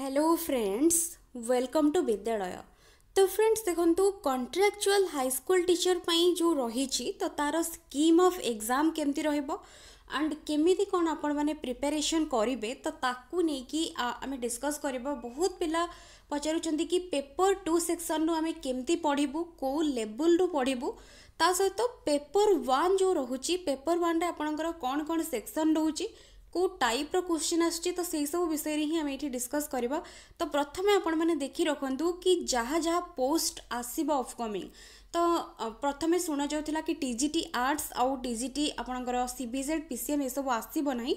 hello friends welcome to ବିଦ୍ୟାଳୟ ତ friends ଦେଖନ୍ତୁ କଣ୍ଟ୍ରାକ୍ଚୁଆଲ୍ ହାଇସ୍କୁଲ ଟିଚର ପାଇଁ ଯେଉଁ ରହିଛି ତ ତା'ର ସ୍କିମ୍ ଅଫ୍ ଏକ୍ଜାମ୍ କେମିତି ରହିବ ଆଣ୍ଡ କେମିତି କ'ଣ ଆପଣମାନେ ପ୍ରିପାରେସନ୍ କରିବେ ତ ତାକୁ ନେଇକି ଆମେ ଡିସ୍କସ୍ କରିବା ବହୁତ ପିଲା ପଚାରୁଛନ୍ତି କି ପେପର୍ ଟୁ ସେକ୍ସନ୍ରୁ ଆମେ କେମିତି ପଢ଼ିବୁ କେଉଁ ଲେବୁଲ୍ରୁ ପଢ଼ିବୁ ତା ସହିତ ପେପର୍ ୱାନ୍ ଯେଉଁ ରହୁଛି ପେପର୍ ୱାନ୍ରେ ଆପଣଙ୍କର କ'ଣ କ'ଣ ସେକ୍ସନ୍ ରହୁଛି କେଉଁ ଟାଇପ୍ର କୋଶ୍ଚିନ୍ ଆସିଛି ତ ସେହିସବୁ ବିଷୟରେ ହିଁ ଆମେ ଏଠି ଡିସ୍କସ୍ କରିବା ତ ପ୍ରଥମେ ଆପଣମାନେ ଦେଖି ରଖନ୍ତୁ କି ଯାହା ଯାହା ପୋଷ୍ଟ ଆସିବ ଅପକମିଂ ତ ପ୍ରଥମେ ଶୁଣାଯାଉଥିଲା କି ଟି ଜି ଟି ଆର୍ଟ୍ସ ଆଉ ଟି ଜି ଟି ଆପଣଙ୍କର C B Z P C M ଏସବୁ ଆସିବ ନାହିଁ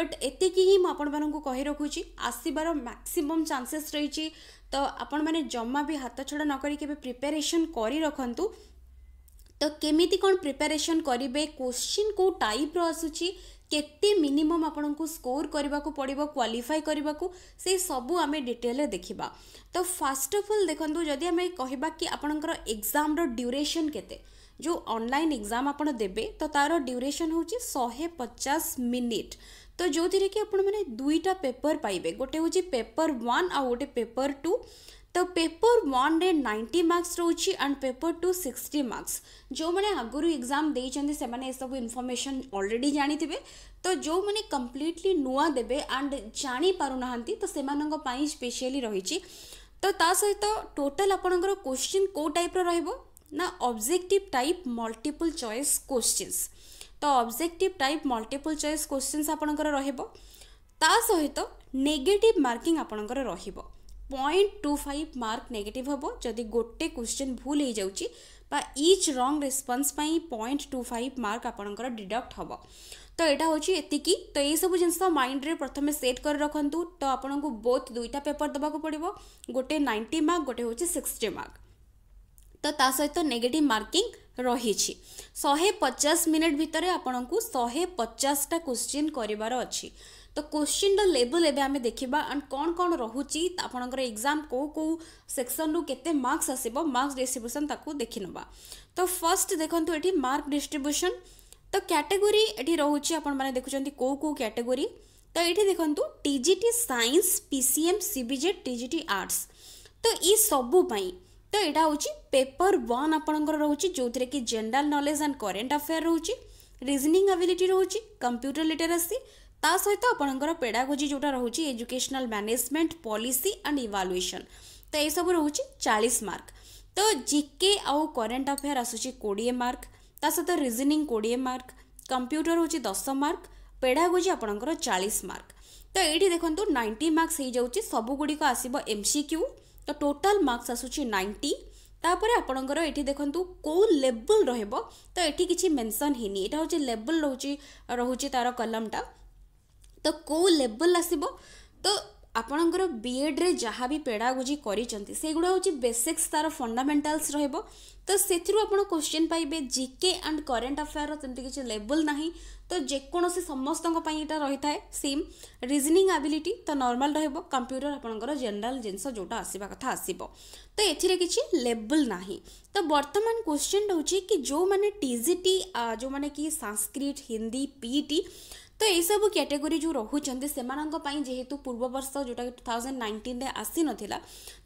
ବଟ୍ ଏତିକି ହିଁ ମୁଁ ଆପଣମାନଙ୍କୁ କହି ରଖୁଛି ଆସିବାର ମ୍ୟାକ୍ସିମମ୍ ଚାନ୍ସେସ୍ ରହିଛି ତ ଆପଣମାନେ ଜମା ବି ହାତଛଡ଼ା ନ କରି କେବେ ପ୍ରିପାରେସନ୍ କରି ରଖନ୍ତୁ ତ କେମିତି କ'ଣ ପ୍ରିପାରେସନ୍ କରିବେ କୋଶ୍ଚିନ୍ କେଉଁ ଟାଇପ୍ର ଆସୁଛି କେତେ ମିନିମମ୍ ଆପଣଙ୍କୁ ସ୍କୋର କରିବାକୁ ପଡ଼ିବ କ୍ୱାଲିଫାଏ କରିବାକୁ ସେ ସବୁ ଆମେ ଡିଟେଲରେ ଦେଖିବା ତ ଫାର୍ଷ୍ଟ ଅଫ୍ ଅଲ୍ ଦେଖନ୍ତୁ ଯଦି ଆମେ କହିବା କି ଆପଣଙ୍କର ଏକ୍ଜାମ୍ର ଡ୍ୟୁରେସନ୍ କେତେ ଯେଉଁ ଅନଲାଇନ୍ ଏକ୍ଜାମ୍ ଆପଣ ଦେବେ ତ ତା'ର ଡ୍ୟୁରେସନ୍ ହେଉଛି ଶହେ ପଚାଶ ମିନିଟ୍ ତ ଯେଉଁଥିରେ କି ଆପଣମାନେ ଦୁଇଟା ପେପର୍ ପାଇବେ ଗୋଟେ ହେଉଛି ପେପର୍ ୱାନ୍ ଆଉ ଗୋଟେ ପେପର୍ ଟୁ तो paper one ninety marks रोची and paper two sixty marks जो मैंने आगुरी एग्जाम देते से सब इनफर्मेशन अलरेडी जानी थे तो जो मैंने कम्प्लीटली नुआ देवे एंड जापर ना तो से स्पेशली रही तो ता सहित टोटाल आपणकर क्वेश्चन कौ टाइप रा टाइप मल्टीपल चॉइस क्वेश्चन्स तो objective type multiple choice questions आपणकर ता सहित नेगेटिव मार्किंग आपणकर रहिबो point two five mark negative হব যদি গোটে কোশ্চিন ভুল হয়ে যাচ্ছি বা ইচ রং রেসপন্স পাই পয়েন্ট টু ফাইভ মার্ক আপনার ডিডক্ট হব তো এটা হচ্ছে এতিকি তো এইসব জিনিস মাইন্ডরে প্রথমে সেট করে রাখতু তো আপনার বোথ দুইটা পেপর দেওয়া পড়ব গোটে নাইনটি মার্ক গোটে হচ্ছে সিক্সটি মার্ক ତ ତା ସହିତ ନେଗେଟିଭ୍ ମାର୍କିଂ ରହିଛି ଶହେ ପଚାଶ ମିନିଟ୍ ଭିତରେ ଆପଣଙ୍କୁ ଶହେ ପଚାଶଟା କୋଶ୍ଚିନ୍ କରିବାର ଅଛି ତ କୋଶ୍ଚିନ୍ର ଲେବଲ୍ ଏବେ ଆମେ ଦେଖିବା ଆଣ୍ଡ କ'ଣ କ'ଣ ରହୁଛି ଆପଣଙ୍କର ଏକ୍ଜାମ୍ କେଉଁ କେଉଁ ସେକ୍ସନ୍ରୁ କେତେ ମାର୍କସ୍ ଆସିବ ମାର୍କସ୍ ଡିଷ୍ଟ୍ରିବ୍ୟୁସନ୍ ତାକୁ ଦେଖିନେବା ତ ଫର୍ଷ୍ଟ ଦେଖନ୍ତୁ ଏଠି ମାର୍କ ଡିଷ୍ଟ୍ରିବ୍ୟୁସନ୍ ତ କ୍ୟାଟେଗୋରୀ ଏଠି ରହୁଛି ଆପଣମାନେ ଦେଖୁଛନ୍ତି କେଉଁ କେଉଁ କ୍ୟାଟେଗୋରୀ ତ ଏଠି ଦେଖନ୍ତୁ TGT science PCM CBZ TGT arts ତ ଏ ସବୁ ପାଇଁ ତ ଏଇଟା ହେଉଛି ପେପର ୱାନ୍ ଆପଣଙ୍କର ରହୁଛି ଯେଉଁଥିରେ କି general knowledge and current affair ରହୁଛି ରିଜନିଂ ଆବିଲିଟି ରହୁଛି କମ୍ପ୍ୟୁଟର ଲିଟେରାସି ତା ସହିତ ଆପଣଙ୍କର ପେଡ଼ାଗୋଜି ଯେଉଁଟା ରହୁଛି educational management policy and evaluation ତ ଏସବୁ ରହୁଛି ଚାଳିଶ ମାର୍କ ତ ଜିକେ ଆଉ କରେଣ୍ଟ ଆଫେୟାର ଆସୁଛି କୋଡ଼ିଏ ମାର୍କ ତା ସହିତ ରିଜନିଂ କୋଡ଼ିଏ ମାର୍କ କମ୍ପ୍ୟୁଟର ହେଉଛି ଦଶ ମାର୍କ ପେଡ଼ାଗୋଜି ଆପଣଙ୍କର ଚାଳିଶ ମାର୍କ ତ ଏଇଠି ଦେଖନ୍ତୁ ନାଇଣ୍ଟି ମାର୍କସ ହେଇଯାଉଛି ସବୁଗୁଡ଼ିକ ଆସିବ ଏମ୍ ସି କ୍ୟୁ ତ ଟୋଟାଲ ମାର୍କସ ଆସୁଛି ନାଇଣ୍ଟି ତାପରେ ଆପଣଙ୍କର ଏଠି ଦେଖନ୍ତୁ କେଉଁ ଲେବୁଲ୍ ରହିବ ତ ଏଠି କିଛି ମେନସନ୍ ହେଇନି ଏଇଟା ହେଉଛି ଲେବୁଲ୍ ରହୁଛି ରହୁଛି ତା'ର କଲମଟା ତ କେଉଁ ଲେବଲ୍ ଆସିବ ତ ଆପଣଙ୍କର ବିଏଡ଼୍ରେ ଯାହା ବି ପେଡ଼ାଗୋଜି କରିଛନ୍ତି ସେଗୁଡ଼ା ହେଉଛି ବେସିକ୍ସ ତା'ର ଫଣ୍ଡାମେଣ୍ଟାଲ୍ସ ରହିବ ତ ସେଥିରୁ ଆପଣ କୋଶ୍ଚିନ୍ ପାଇବେ ଜିକେ ଆଣ୍ଡ କରେଣ୍ଟ ଆଫେୟାର୍ର ସେମିତି କିଛି ଲେବୁଲ୍ ନାହିଁ ତ ଯେକୌଣସି ସମସ୍ତଙ୍କ ପାଇଁ ଏଇଟା ରହିଥାଏ ସେମ୍ ରିଜନିଂ ଆବିଲିଟି ତ ନର୍ମାଲ୍ ରହିବ କମ୍ପ୍ୟୁଟର ଆପଣଙ୍କର ଜେନେରାଲ୍ ଜିନିଷ ଯେଉଁଟା ଆସିବା କଥା ଆସିବ ତ ଏଥିରେ କିଛି ଲେବୁଲ୍ ନାହିଁ ତ ବର୍ତ୍ତମାନ କୋଶ୍ଚିନ୍ ହେଉଛି କି ଯେଉଁମାନେ ଟି ଜି ଟି ଯେଉଁମାନେ କି ସାଂସ୍କ୍ରିଟ ହିନ୍ଦୀ ପିଇଟି ତ ଏଇସବୁ କ୍ୟାଟେଗୋରୀ ଯେଉଁ ରହୁଛନ୍ତି ସେମାନଙ୍କ ପାଇଁ ଯେହେତୁ ପୂର୍ବବର୍ଷ ଯେଉଁଟା ଟୁ ଥାଉଜେଣ୍ଡ ନାଇଣ୍ଟିନ୍ରେ ଆସିନଥିଲା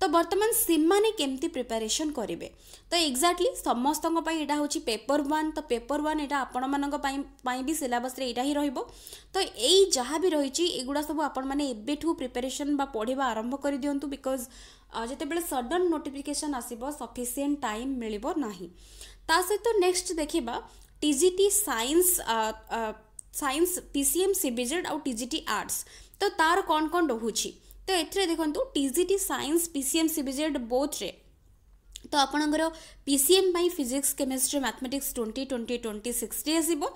ତ ବର୍ତ୍ତମାନ ସେମାନେ କେମିତି ପ୍ରିପାରେସନ୍ କରିବେ ତ ଏକ୍ଜାକ୍ଟଲି ସମସ୍ତଙ୍କ ପାଇଁ ଏଇଟା ହେଉଛି ପେପର ୱାନ୍ ତ ପେପର ୱାନ୍ ଏଇଟା ଆପଣମାନଙ୍କ ପାଇଁ ପାଇଁ ବି ସିଲାବସ୍ରେ ଏଇଟା ହିଁ ରହିବ ତ ଏଇ ଯାହା ବି ରହିଛି ଏଗୁଡ଼ା ସବୁ ଆପଣମାନେ ଏବେଠୁ ପ୍ରିପାରେସନ୍ ବା ପଢ଼ିବା ଆରମ୍ଭ କରିଦିଅନ୍ତୁ ବିକଜ୍ ଯେତେବେଳେ ସଡନ୍ ନୋଟିଫିକେସନ୍ ଆସିବ ସଫିସିଏଣ୍ଟ ଟାଇମ୍ ମିଳିବ ନାହିଁ ତା ସହିତ ନେକ୍ସଟ ଦେଖିବା T G T science science P C M C B Z ଆଉ ଟି ଜି ଟି ଆର୍ଟ୍ସ ତ ତା'ର କ'ଣ କ'ଣ ରହୁଛି ତ ଏଥିରେ ଦେଖନ୍ତୁ T G T science P C M C B Z ବୋଥ୍ରେ ତ ଆପଣଙ୍କର ପି ସି ଏମ୍ ପାଇଁ physics chemistry mathematics twenty twenty twenty sixty ଆସିବ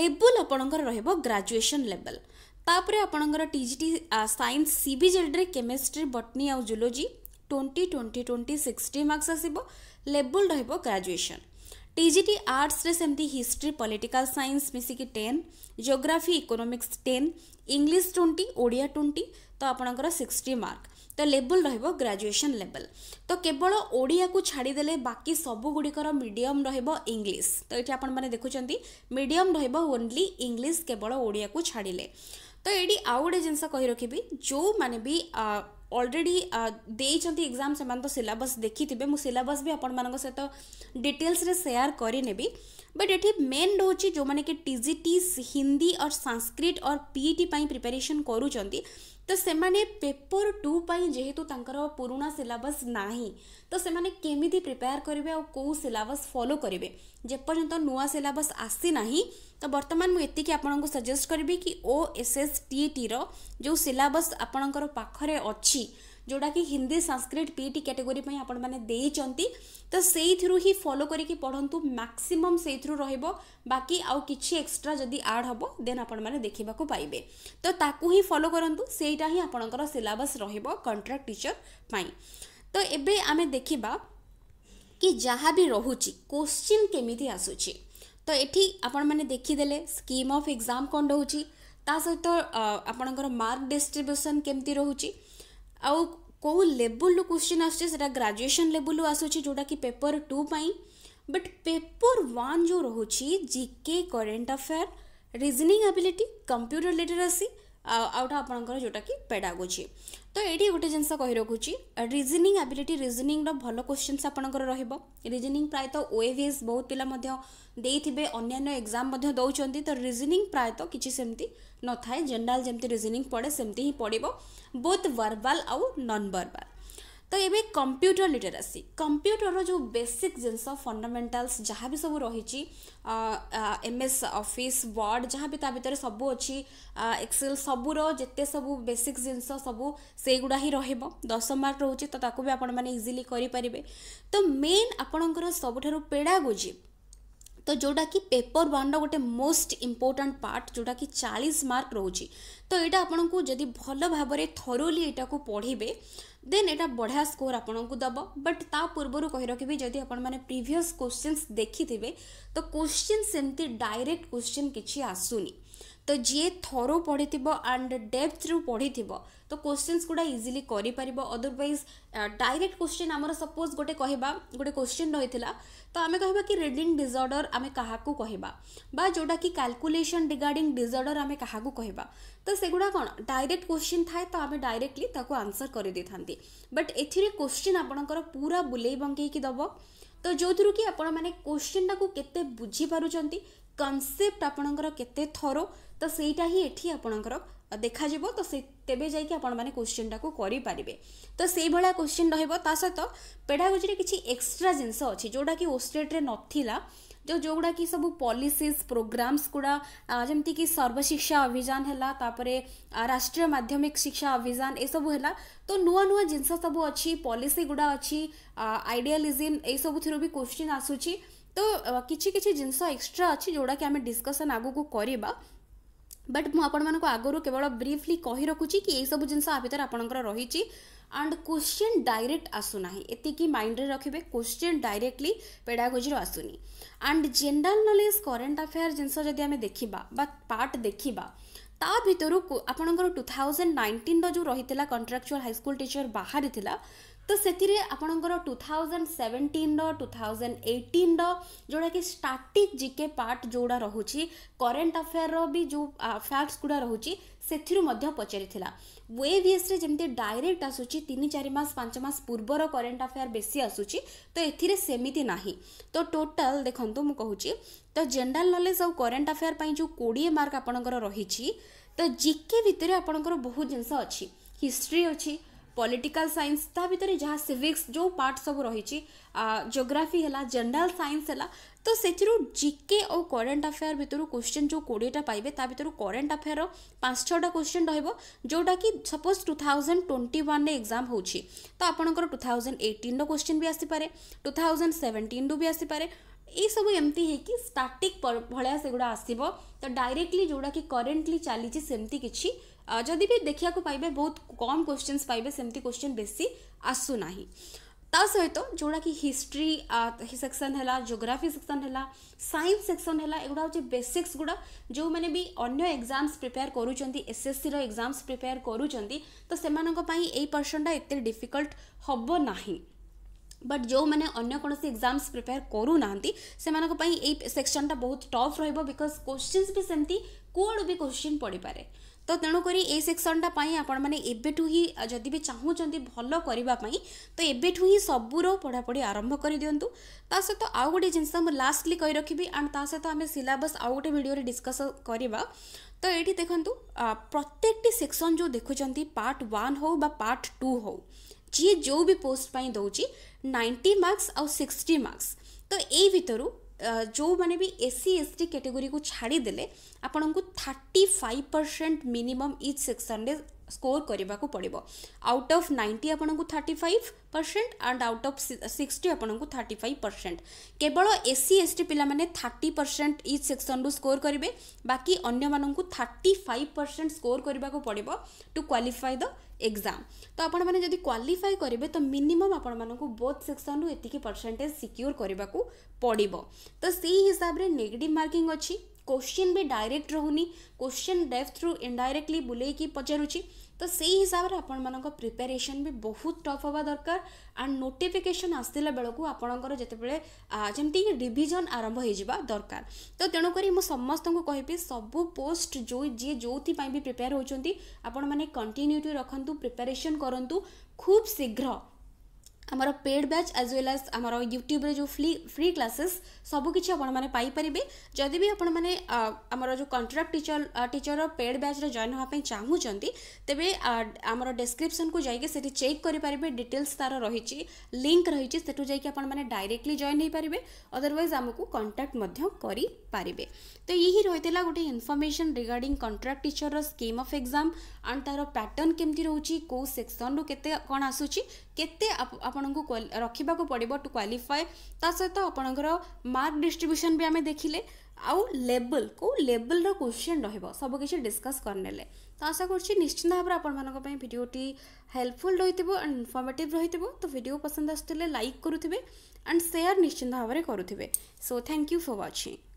ଲେବୁଲ୍ ଆପଣଙ୍କର ରହିବ ଗ୍ରାଜୁଏସନ୍ ଲେବଲ୍ ତାପରେ ଆପଣଙ୍କର T G T science C B ଜେଡ଼୍ରେ chemistry botany ଆଉ zoology twenty twenty twenty sixty marks ଆସିବ ଲେବୁଲ୍ ରହିବ graduation TGT arts history political science मिसिकी ten geography economics ten English twenty Odia twenty तो आपणकर सिक्सटी मार्क ତ ଲେବୁଲ୍ ରହିବ ଗ୍ରାଜୁଏସନ୍ ଲେବଲ୍ ତ କେବଳ ଓଡ଼ିଆକୁ ଛାଡ଼ିଦେଲେ ବାକି ସବୁଗୁଡ଼ିକର ମିଡ଼ିୟମ୍ ରହିବ ଇଂଲିଶ ତ ଏଠି ଆପଣମାନେ ଦେଖୁଛନ୍ତି ମିଡ଼ିୟମ୍ ରହିବ ଓନ୍ଲି ଇଂଲିଶ କେବଳ ଓଡ଼ିଆକୁ ଛାଡ଼ିଲେ ତ ଏଇଠି ଆଉ ଗୋଟେ ଜିନିଷ କହି ରଖିବି ଯେଉଁମାନେ ବି ଅଲରେଡ଼ି ଦେଇଛନ୍ତି ଏକ୍ଜାମ୍ ସେମାନେ ତ ସିଲାବସ୍ ଦେଖିଥିବେ ମୁଁ ସିଲାବସ୍ ବି ଆପଣମାନଙ୍କ ସହିତ ଡିଟେଲ୍ସରେ ସେୟାର କରିନେବି ବଟ୍ ଏଠି ମେନ୍ ରହୁଛି ଯେଉଁମାନେ କି T G T Hindi or Sanskrit or PET ପାଇଁ ପ୍ରିପାରେସନ୍ କରୁଛନ୍ତି ତ ସେମାନେ ପେପର ଟୁ ପାଇଁ ଯେହେତୁ ତାଙ୍କର ପୁରୁଣା ସିଲାବସ୍ ନାହିଁ ତ ସେମାନେ କେମିତି ପ୍ରିପେୟାର କରିବେ ଆଉ କେଉଁ ସିଲାବସ୍ ଫଲୋ କରିବେ ଯେପର୍ଯ୍ୟନ୍ତ ନୂଆ ସିଲାବସ୍ ଆସିନାହିଁ ତ ବର୍ତ୍ତମାନ ମୁଁ ଏତିକି ଆପଣଙ୍କୁ ସଜେଷ୍ଟ କରିବି କି ଓ ଏସ୍ ଏସ୍ ଟି ଟିର ଯେଉଁ ସିଲାବସ୍ ଆପଣଙ୍କର ପାଖରେ ଅଛି ଯେଉଁଟାକି ହିନ୍ଦୀ ସାଂସ୍କ୍ରିଟ ପିଇଟି କ୍ୟାଟେଗୋରୀ ପାଇଁ ଆପଣମାନେ ଦେଇଛନ୍ତି ତ ସେଇଥିରୁ ହିଁ ଫଲୋ କରିକି ପଢ଼ନ୍ତୁ ମ୍ୟାକ୍ସିମମ୍ ସେଇଥିରୁ ରହିବ ବାକି ଆଉ କିଛି ଏକ୍ସଟ୍ରା ଯଦି ଆଡ଼୍ ହେବ ଦେନ୍ ଆପଣମାନେ ଦେଖିବାକୁ ପାଇବେ ତ ତାକୁ ହିଁ ଫଲୋ କରନ୍ତୁ ସେଇଟା ହିଁ ଆପଣଙ୍କର ସିଲାବସ୍ ରହିବ କଣ୍ଟ୍ରାକ୍ଟ ଟିଚର୍ ପାଇଁ ତ ଏବେ ଆମେ ଦେଖିବା କି ଯାହା ବି ରହୁଛି କୋଶ୍ଚିନ୍ କେମିତି ଆସୁଛି ତ ଏଠି ଆପଣମାନେ ଦେଖିଦେଲେ ସ୍କିମ୍ ଅଫ୍ ଏକ୍ଜାମ୍ କ'ଣ ରହୁଛି ତା ସହିତ ଆପଣଙ୍କର ମାର୍କ ଡିଷ୍ଟ୍ରିବ୍ୟୁସନ୍ କେମିତି ରହୁଛି ଆଉ କେଉଁ ଲେବୁଲ୍ରୁ କୋଶ୍ଚିନ୍ ଆସୁଛି ସେଇଟା ଗ୍ରାଜୁଏସନ୍ ଲେବୁଲ୍ରୁ ଆସୁଛି ଯେଉଁଟାକି ପେପର୍ ଟୁ ପାଇଁ ବଟ୍ ପେପର୍ ୱାନ୍ ଯେଉଁ ରହୁଛି GK current affair reasoning ability computer literacy ଆଉ ଗୋଟେ ଆପଣଙ୍କର ଯେଉଁଟାକି ପେଡ଼ାଗୋଜି ତ ଏଇଠି ଗୋଟେ ଜିନିଷ କହି ରଖୁଛି ରିଜନିଂ ଆବିଲିଟି ରିଜନିଂର ଭଲ କୋଶ୍ଚିନ୍ସ ଆପଣଙ୍କର ରହିବ ରିଜନିଂ ପ୍ରାୟତଃ ଓଏଭିଏସ୍ ବହୁତ ପିଲା ମଧ୍ୟ ଦେଇଥିବେ ଅନ୍ୟାନ୍ୟ ଏକ୍ଜାମ୍ ମଧ୍ୟ ଦେଉଛନ୍ତି ତ ରିଜନିଂ ପ୍ରାୟତଃ କିଛି ସେମିତି ନଥାଏ ଜେନେରାଲ୍ ଯେମିତି ରିଜନିଂ ପଡ଼େ ସେମିତି ହିଁ ପଡ଼ିବ ବୋଥ୍ ଭର୍ବାଲ୍ ଆଉ ନନ୍ ଭର୍ବାଲ୍ ତ ଏବେ କମ୍ପ୍ୟୁଟର ଲିଟେରାସି କମ୍ପ୍ୟୁଟରର ଯେଉଁ ବେସିକ୍ ଜିନିଷ ଫଣ୍ଡାମେଣ୍ଟାଲ୍ସ ଯାହା ବି ସବୁ ରହିଛି ଏମ୍ ଏସ୍ ଅଫିସ୍ ୱାର୍ଡ଼ ଯାହା ବି ତା ଭିତରେ ସବୁ ଅଛି ଏକ୍ସେଲ୍ ସବୁର ଯେତେ ସବୁ ବେସିକ୍ ଜିନିଷ ସବୁ ସେଇଗୁଡ଼ା ହିଁ ରହିବ ଦଶ ମାର୍କ ରହୁଛି ତ ତାକୁ ବି ଆପଣମାନେ ଇଜିଲି କରିପାରିବେ ତ ମେନ୍ ଆପଣଙ୍କର ସବୁଠାରୁ ପେଡ଼ାଗୋଜି तो जोटा कि पेपर वन रोटे मोस्ट इम्पोर्टाट पार्ट जोटा कि चालीस मार्क रोचे तो यहाँ आपन जदि भल भाव थरोली यहाँ पढ़े देन यहाँ बढ़िया स्कोर आपन को दब बट ता पूर्व कही रखी जदि आपण क्वेश्चन देखिथे तो क्वेश्चन सेमती डायरेक्ट क्वेश्चन किसी आसुनी ତ ଯିଏ ଥରୁ ପଢ଼ିଥିବ ଆଣ୍ଡ ଡେପ୍ଥରୁ ପଢ଼ିଥିବ ତ କୋଶ୍ଚିନ୍ସ ଗୁଡ଼ା ଇଜିଲି କରିପାରିବ ଅଦରୱାଇଜ୍ ଡାଇରେକ୍ଟ କୋଶ୍ଚିନ୍ ଆମର ସପୋଜ୍ ଗୋଟେ କହିବା ଗୋଟେ କୋଶ୍ଚିନ୍ ରହିଥିଲା ତ ଆମେ କହିବା କି ରିଡିଂ ଡିଜର୍ଡ଼ର ଆମେ କାହାକୁ କହିବା ବା ଯେଉଁଟାକି କାଲକୁଲେସନ୍ ରିଗାର୍ଡ଼ିଂ ଡିଜର୍ଡ଼ର ଆମେ କାହାକୁ କହିବା ତ ସେଗୁଡ଼ା କ'ଣ ଡାଇରେକ୍ଟ କୋଶ୍ଚିନ୍ ଥାଏ ତ ଆମେ ଡାଇରେକ୍ଟଲି ତାକୁ ଆନ୍ସର୍ କରିଦେଇଥାନ୍ତି ବଟ୍ ଏଥିରେ କୋଶ୍ଚିନ୍ ଆପଣଙ୍କର ପୁରା ବୁଲେଇ ବଙ୍କେଇକି ଦେବ ତ ଯେଉଁଥିରୁ କି ଆପଣମାନେ କୋଶ୍ଚିନ୍ଟାକୁ କେତେ ବୁଝିପାରୁଛନ୍ତି କନସେପ୍ଟ ଆପଣଙ୍କର କେତେ ଥର ତ ସେଇଟା ହିଁ ଏଠି ଆପଣଙ୍କର ଦେଖାଯିବ ତ ସେ ତେବେ ଯାଇକି ଆପଣମାନେ କୋଶ୍ଚିନ୍ଟାକୁ କରିପାରିବେ ତ ସେଇଭଳିଆ କୋଶ୍ଚିନ୍ ରହିବ ତା ସହିତ ପେଡ଼ାଗୋଜିରେ କିଛି ଏକ୍ସଟ୍ରା ଜିନିଷ ଅଛି ଯେଉଁଟାକି ଓଷ୍ଟେଟ୍ରେ ନଥିଲା ଯେଉଁ ଯେଉଁଗୁଡ଼ାକି ସବୁ ପଲିସିସ୍ ପ୍ରୋଗ୍ରାମ୍ସ ଗୁଡ଼ା ଯେମିତିକି ସର୍ବଶିକ୍ଷା ଅଭିଯାନ ହେଲା ତାପରେ ରାଷ୍ଟ୍ରୀୟ ମାଧ୍ୟମିକ ଶିକ୍ଷା ଅଭିଯାନ ଏସବୁ ହେଲା ତ ନୂଆ ନୂଆ ଜିନିଷ ସବୁ ଅଛି ପଲିସି ଗୁଡ଼ା ଅଛି ଆଇଡ଼ିଆଲିଜିମ୍ ଏଇସବୁଥିରୁ ବି କୋଶ୍ଚିନ୍ ଆସୁଛି ତ କିଛି କିଛି ଜିନିଷ ଏକ୍ସଟ୍ରା ଅଛି ଯେଉଁଟାକି ଆମେ ଡିସ୍କସନ୍ ଆଗକୁ କରିବା ବଟ୍ ମୁଁ ଆପଣମାନଙ୍କୁ ଆଗରୁ କେବଳ ବ୍ରିଫଲି କହି ରଖୁଛି କି ଏଇସବୁ ଜିନିଷ ଆ ଭିତରେ ଆପଣଙ୍କର ରହିଛି ଆଣ୍ଡ କୋଶ୍ଚିନ୍ ଡାଇରେକ୍ଟ ଆସୁନାହିଁ ଏତିକି ମାଇଣ୍ଡରେ ରଖିବେ କୋଶ୍ଚିନ୍ ଡାଇରେକ୍ଟଲି ପେଡ଼ାଗୋଜିରୁ ଆସୁନି and general knowledge current affair ଜିନିଷ ଯଦି ଆମେ ଦେଖିବା ବା ପାର୍ଟ ଦେଖିବା ତା ଭିତରୁ ଆପଣଙ୍କର ଟୁ ଥାଉଜେଣ୍ଡ ନାଇଣ୍ଟିନ୍ର ଯେଉଁ ରହିଥିଲା କଣ୍ଟ୍ରାକ୍ଚୁଆଲ୍ ହାଇସ୍କୁଲ୍ ଟିଚର୍ ବାହାରିଥିଲା ତ ସେଥିରେ ଆପଣଙ୍କର ଟୁ ଥାଉଜେଣ୍ଡ ସେଭେଣ୍ଟିନ୍ର ଟୁ ଥାଉଜେଣ୍ଡ ଏଇଟିନ୍ର ଯେଉଁଟାକି ଷ୍ଟାଟିକ୍ ଜିକେ ପାର୍ଟ ଯେଉଁଟା ରହୁଛି କରେଣ୍ଟ ଆଫେୟାର୍ର ବି ଯେଉଁ ଫ୍ୟାକ୍ଟସ୍ ଗୁଡ଼ା ରହୁଛି ସେଥିରୁ ମଧ୍ୟ ପଚାରିଥିଲା ୱେଭିଏସ୍ରେ ଯେମିତି ଡାଇରେକ୍ଟ ଆସୁଛି ତିନି ଚାରି ମାସ ପାଞ୍ଚ ମାସ ପୂର୍ବର କରେଣ୍ଟ ଆଫେୟାର୍ ବେଶୀ ଆସୁଛି ତ ଏଥିରେ ସେମିତି ନାହିଁ ତ ଟୋଟାଲ୍ ଦେଖନ୍ତୁ ମୁଁ କହୁଛି ତ ଜେନେରାଲ୍ ନଲେଜ୍ ଆଉ କରେଣ୍ଟ ଆଫେୟାର୍ ପାଇଁ ଯେଉଁ କୋଡ଼ିଏ ମାର୍କ ଆପଣଙ୍କର ରହିଛି ତ ଜିକେ ଭିତରେ ଆପଣଙ୍କର ବହୁତ ଜିନିଷ ଅଛି ହିଷ୍ଟ୍ରି ଅଛି ପଲିଟିକାଲ ସାଇନ୍ସ ତା ଭିତରେ ଯାହା ସିଭିକ୍ସ ଯେଉଁ ପାର୍ଟ ସବୁ ରହିଛି ଜିଓଗ୍ରାଫି ହେଲା ଜେନେରାଲ ସାଇନ୍ସ ହେଲା ତ ସେଥିରୁ ଜିକେ ଆଉ କରେଣ୍ଟ ଆଫେୟାର ଭିତରୁ କୋଶ୍ଚିନ୍ ଯେଉଁ କୋଡ଼ିଏଟା ପାଇବେ ତା ଭିତରୁ କରେଣ୍ଟ ଆଫେୟାରର ପାଞ୍ଚ ଛଅଟା କୋଶ୍ଚିନ୍ ରହିବ ଯେଉଁଟାକି ସପୋଜ୍ ଟୁ ଥାଉଜେଣ୍ଡ ଟ୍ୱେଣ୍ଟି ୱାନ୍ରେ ଏକ୍ଜାମ୍ ହେଉଛି ତ ଆପଣଙ୍କର ଟୁ ଥାଉଜେଣ୍ଡ ଏଇଟିନ୍ର କୋଶ୍ଚିନ୍ ବି ଆସିପାରେ ଟୁ ଥାଉଜେଣ୍ଡ ସେଭେଣ୍ଟିନ୍ରୁ ବି ଆସିପାରେ ଏଇସବୁ ଏମିତି ହେଇକି ଷ୍ଟାଟିକ୍ ଭଳିଆ ସେଗୁଡ଼ା ଆସିବ ତ ଡାଇରେକ୍ଟଲି ଯେଉଁଟାକି କରେଣ୍ଟଲି ଚାଲିଛି ସେମିତି କିଛି ଯଦି ବି ଦେଖିବାକୁ ପାଇବେ ବହୁତ କମ୍ କ୍ୱେଶ୍ଚିନ୍ସ ପାଇବେ ସେମିତି କ୍ୱେଶ୍ଚିନ୍ ବେଶୀ ଆସୁନାହିଁ ତା ସହିତ ଯେଉଁଟାକି ହିଷ୍ଟ୍ରି ସେକ୍ସନ୍ ହେଲା ଜୋଗ୍ରାଫି ସେକ୍ସନ୍ ହେଲା ସାଇନ୍ସ ସେକ୍ସନ୍ ହେଲା ଏଗୁଡ଼ା ହେଉଛି ବେସିକ୍ସ ଗୁଡ଼ା ଯେଉଁମାନେ ବି ଅନ୍ୟ ଏକ୍ଜାମ୍ସ ପ୍ରିପେୟାର କରୁଛନ୍ତି ଏସ୍ଏସ୍ସିର ଏକ୍ଜାମ୍ସ ପ୍ରିପେୟାର କରୁଛନ୍ତି ତ ସେମାନଙ୍କ ପାଇଁ ଏଇ ପର୍ସନ୍ଟା ଏତେ ଡିଫିକଲ୍ଟ ହେବ ନାହିଁ ବଟ୍ ଯେଉଁମାନେ ଅନ୍ୟ କୌଣସି ଏକ୍ଜାମ୍ସ ପ୍ରିପେୟାର କରୁନାହାନ୍ତି ସେମାନଙ୍କ ପାଇଁ ଏଇ ସେକ୍ସନ୍ଟା ବହୁତ ଟଫ୍ ରହିବ ବିକଜ୍ କୋଶ୍ଚିନ୍ସ ବି ସେମିତି କୁଆଡ଼ୁ ବି କୋଶ୍ଚିନ୍ ପଡ଼ିପାରେ ତ ତେଣୁକରି ଏଇ ସେକ୍ସନଟା ପାଇଁ ଆପଣମାନେ ଏବେଠୁ ହିଁ ଯଦି ବି ଚାହୁଁଛନ୍ତି ଭଲ କରିବା ପାଇଁ ତ ଏବେଠୁ ହିଁ ସବୁର ପଢ଼ାପଢ଼ି ଆରମ୍ଭ କରିଦିଅନ୍ତୁ ତା ସହିତ ଆଉ ଗୋଟେ ଜିନିଷ ମୁଁ ଲାଷ୍ଟଲି କହି ରଖିବି ଆଣ୍ଡ ତା ସହିତ ଆମେ ସିଲାବସ୍ ଆଉ ଗୋଟେ ଭିଡ଼ିଓରେ ଡିସ୍କସ୍ କରିବା ତ ଏଇଠି ଦେଖନ୍ତୁ ପ୍ରତ୍ୟେକଟି ସେକ୍ସନ୍ ଯେଉଁ ଦେଖୁଛନ୍ତି ପାର୍ଟ ୱାନ୍ ହେଉ ବା ପାର୍ଟ ଟୁ ହେଉ ଯିଏ ଯେଉଁ ବି ପୋଷ୍ଟ ପାଇଁ ଦେଉଛି ନାଇଣ୍ଟି ମାର୍କସ୍ ଆଉ ସିକ୍ସଟି ମାର୍କସ୍ ତ ଏଇ ଭିତରୁ ଯେଉଁମାନେ ବି ଏସ୍ ସି ଏସ୍ ଟି କାଟେଗୋରୀକୁ ଛାଡ଼ିଦେଲେ ଆପଣଙ୍କୁ thirty five percent minimum each ସେକ୍ସନ୍ରେ score କରିବାକୁ ପଡ଼ିବ ଆଉଟ୍ ଅଫ୍ ନାଇଣ୍ଟି ଆପଣଙ୍କୁ thirty five percent and out of sixty ଆପଣଙ୍କୁ ଥାର୍ଟି ଫାଇଭ୍ ପରସେଣ୍ଟ କେବଳ ଏସ୍ ସି ଏସ୍ ଟି ପିଲାମାନେ ଥାର୍ଟି ପରସେଣ୍ଟ ଇଚ୍ ସେକ୍ସନ୍ରୁ ସ୍କୋର କରିବେ ବାକି ଅନ୍ୟମାନଙ୍କୁ ଥାର୍ଟି ଫାଇଭ୍ ପରସେଣ୍ଟ ସ୍କୋର କରିବାକୁ ପଡ଼ିବ ଟୁ କ୍ୱାଲିଫାଏ ଦ ଏକ୍ଜାମ୍ ତ ଆପଣମାନେ ଯଦି କ୍ୱାଲିଫାଏ କରିବେ ତ ମିନିମମ୍ ଆପଣମାନଙ୍କୁ ବୋଥ୍ ସେକ୍ସନ୍ରୁ ଏତିକି ପରସେଣ୍ଟେଜ୍ ସିକ୍ୟୁର୍ କରିବାକୁ ପଡ଼ିବ ତ ସେଇ ହିସାବରେ ନେଗେଟିଭ୍ ମାର୍କିଂ ଅଛି କୋଶ୍ଚିନ୍ ବି ଡାଇରେକ୍ଟ ରହୁନି କୋଶ୍ଚିନ୍ ଡେଫ୍ଥରୁ ଇନଡାଇରେକ୍ଟଲି ବୁଲେଇକି ପଚାରୁଛି ତ ସେଇ ହିସାବରେ ଆପଣମାନଙ୍କ ପ୍ରିପାରେସନ୍ ବି ବହୁତ ଟଫ୍ ହେବା ଦରକାର ଆଣ୍ଡ ନୋଟିଫିକେସନ୍ ଆସିଲା ବେଳକୁ ଆପଣଙ୍କର ଯେତେବେଳେ ଯେମିତିକି ରିଭିଜନ୍ ଆରମ୍ଭ ହେଇଯିବା ଦରକାର ତ ତେଣୁକରି ମୁଁ ସମସ୍ତଙ୍କୁ କହିବି ସବୁ ପୋଷ୍ଟ ଯେଉଁ ଯିଏ ଯେଉଁଥିପାଇଁ ବି ପ୍ରିପେୟାର ହେଉଛନ୍ତି ଆପଣମାନେ କଣ୍ଟିନ୍ୟୁଟି ରଖନ୍ତୁ ପ୍ରିପାରେସନ୍ କରନ୍ତୁ ଖୁବ୍ ଶୀଘ୍ର ଆମର paid batch as well as ଆମର ୟୁଟ୍ୟୁବ୍ରେ ଯେଉଁ ଫ୍ରି ଫ୍ରି କ୍ଲାସେସ୍ ସବୁକିଛି ଆପଣମାନେ ପାଇପାରିବେ ଯଦି ବି ଆପଣମାନେ ଆମର ଯେଉଁ କଣ୍ଟ୍ରାକ୍ଟ ଟିଚର ଟିଚରର ପେଡ଼୍ ବ୍ୟାଚ୍ରେ ଜଏନ୍ ହେବା ପାଇଁ ଚାହୁଁଛନ୍ତି ତେବେ ଆମର ଡେସ୍କ୍ରିପ୍ସନ୍କୁ ଯାଇକି ସେଠି ଚେକ୍ କରିପାରିବେ ଡିଟେଲ୍ସ ତା'ର ରହିଛି ଲିଙ୍କ୍ ରହିଛି ସେଠୁ ଯାଇକି ଆପଣମାନେ ଡାଇରେକ୍ଟଲି ଜଏନ୍ ହୋଇପାରିବେ ଅଦରୱାଇଜ୍ ଆମକୁ କଣ୍ଟାକ୍ଟ ମଧ୍ୟ କରିପାରିବେ ତ ଏହି ରହିଥିଲା ଗୋଟେ ଇନଫର୍ମେସନ୍ ରିଗାର୍ଡ଼ିଂ କଣ୍ଟ୍ରାକ୍ଟ ଟିଚରର ସ୍କିମ୍ ଅଫ୍ ଏକ୍ଜାମ୍ ଆଣ୍ଡ ତା'ର ପ୍ୟାଟର୍ନ କେମିତି ରହୁଛି କେଉଁ ସେକ୍ସନ୍ରୁ କେତେ କ'ଣ ଆସୁଛି କେତେ ଆପଣଙ୍କୁ ରଖିବାକୁ ପଡ଼ିବ ଟୁ କ୍ୱାଲିଫାଏ ତା ସହିତ ଆପଣଙ୍କର ମାର୍କ ଡିଷ୍ଟ୍ରିବ୍ୟୁସନ୍ ବି ଆମେ ଦେଖିଲେ ଆଉ ଲେବଲ୍ କେଉଁ ଲେବଲ୍ର କୋଶ୍ଚିନ୍ ରହିବ ସବୁକିଛି ଡିସ୍କସ୍ କରିନେଲେ ତ ଆଶା କରୁଛି ନିଶ୍ଚିନ୍ତ ଭାବରେ ଆପଣମାନଙ୍କ ପାଇଁ ଭିଡ଼ିଓଟି ହେଲ୍ପଫୁଲ୍ ରହିଥିବ ଆଣ୍ଡ ଇନଫର୍ମେଟିଭ୍ ରହିଥିବ ତ ଭିଡ଼ିଓ ପସନ୍ଦ ଆସୁଥିଲେ ଲାଇକ୍ କରୁଥିବେ ଆଣ୍ଡ ସେୟାର ନିଶ୍ଚିନ୍ତ ଭାବରେ କରୁଥିବେ so thank you for watching